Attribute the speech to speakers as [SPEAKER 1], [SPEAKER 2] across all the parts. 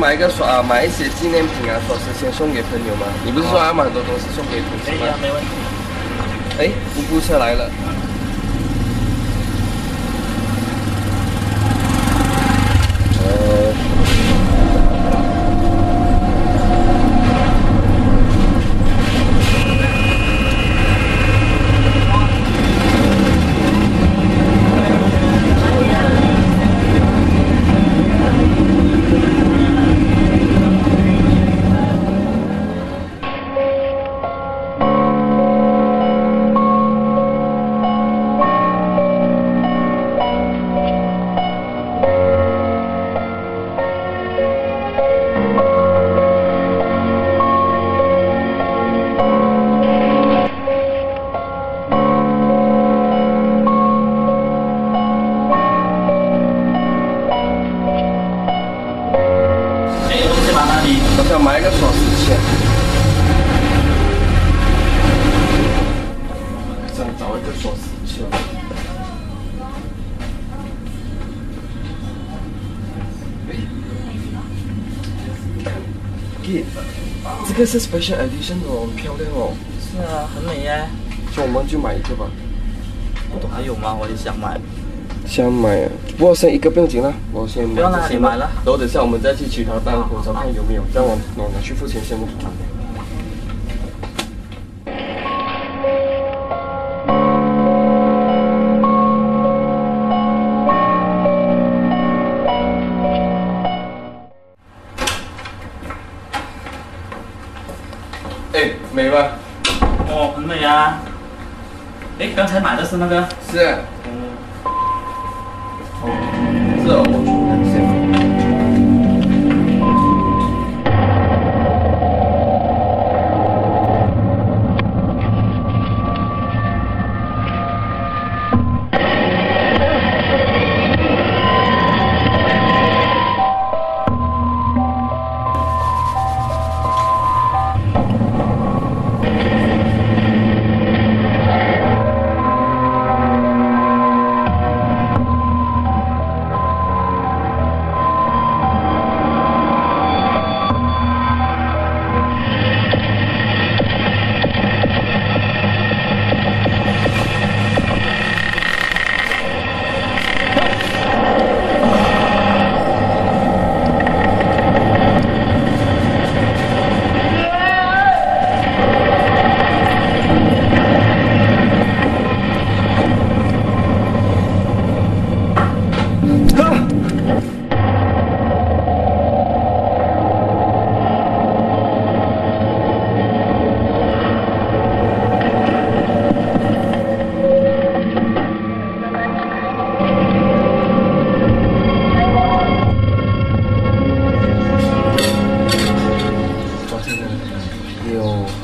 [SPEAKER 1] 买一个说啊，买一些纪念品啊，说是先送给朋友吗。你不是说要买很多东西送给同事吗？
[SPEAKER 2] 没问题。
[SPEAKER 1] 哎，布布车来了。一个锁匙圈，想找一个锁匙圈。咦，这个是 special edition 哦，很漂亮哦。
[SPEAKER 2] 是啊，很美耶。
[SPEAKER 1] 就我们就买一个吧。
[SPEAKER 2] 不懂还有吗？我也想买。
[SPEAKER 1] 想买啊，不过先一个不用紧了，我先
[SPEAKER 2] 不用了，你买了。
[SPEAKER 1] 然后等下我们再去其他单，我找看有没有，让我我拿去付钱先。哎，美吧？
[SPEAKER 2] 哦，很美啊。哎，刚才买的是那个？
[SPEAKER 1] 是。是我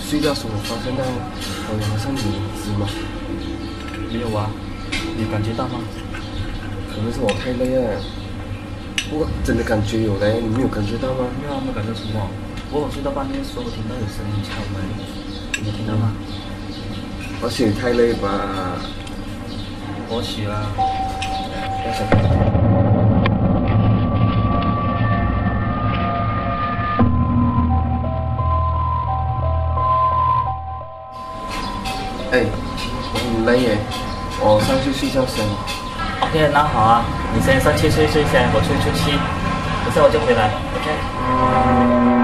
[SPEAKER 1] 睡觉时候发现到我好像有知吗？
[SPEAKER 2] 没有啊，你感觉到吗？
[SPEAKER 1] 可能是我太累了。不过真的感觉有嘞，你没有感觉到吗？
[SPEAKER 2] 没有啊，没感觉什么。我睡到半夜时候听到有声音敲门，你听到吗？
[SPEAKER 1] 或许你太累吧。
[SPEAKER 2] 或许啦。
[SPEAKER 1] 要小心。可以，我上去睡觉先。
[SPEAKER 2] OK，那好啊，你先上去睡睡先，我出出去，等下我就回来。OK。